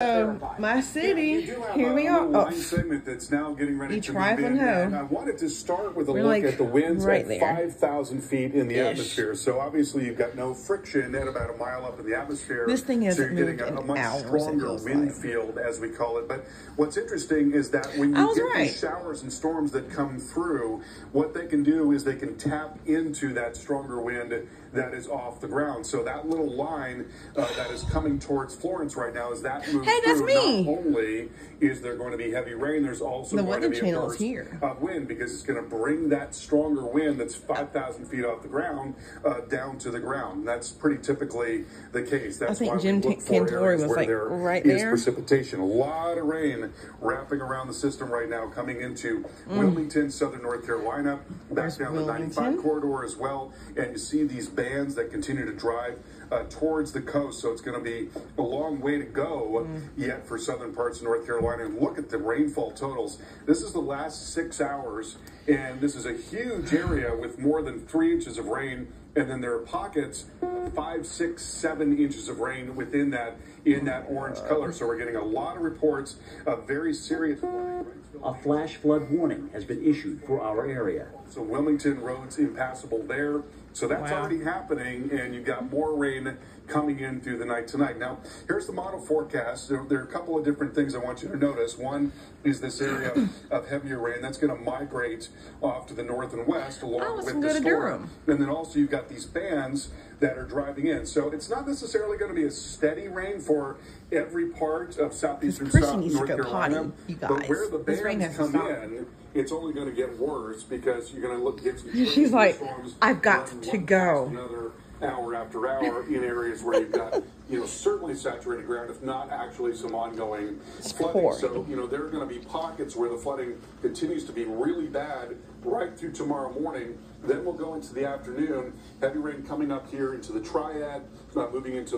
So, my city, here we are. Oh, segment that's now getting ready You to trifling move in, and I wanted to start with a We're look like at the winds right at there. 5,000 feet in the Ish. atmosphere. So obviously you've got no friction at about a mile up in the atmosphere. This thing so hasn't you're getting a, a much hours, stronger wind like. field, as we call it. But what's interesting is that when you get right. these showers and storms that come through, what they can do is they can tap into that stronger wind that is off the ground. So that little line uh, that is coming towards Florence right now, is that moves Hey, that's through, me. not only is there going to be heavy rain, there's also The going Weather to be a Channel is burst here. of wind because it's going to bring that stronger wind that's 5,000 feet off the ground uh, down to the ground. That's pretty typically the case. That's think why we Jim look T- for Cantore was where like there right is there. precipitation. A lot of rain wrapping around the system right now, coming into Wilmington, southern North Carolina, back Mm. There's down the 95 corridor as well. And you see these bands that continue to drive uh, towards the coast. So it's going to be a long way to go Mm. yet for southern parts of North Carolina. And look at the rainfall totals. This is the last six hours, and this is a huge area with more than three inches of rain. And then there are pockets, five, six, seven inches of rain within that in that orange color. So we're getting a lot of reports of very serious. A flash flood warning has been issued for our area. So Wilmington roads impassable there. So that's Wow. already happening, and you've got more rain coming in through the night tonight. Now, here's the model forecast. There, there are a couple of different things I want you to notice. One is this area of heavier rain that's going to migrate off to the north and west along Oh, with the storm. And then also you've got these bands that are driving in. So it's not necessarily going to be a steady rain for every part of southeastern South North Carolina. potty, But where the bands come in, it's only going to get worse because you're going to look get some She's like, "I've got to go." Another hour after hour in areas where you've got, you know, certainly saturated ground, if not actually some ongoing flooding. pouring. So, you know, there are going to be pockets where the flooding continues to be really bad right through tomorrow morning. Then we'll go into the afternoon. Heavy rain coming up here into the triad, uh, moving into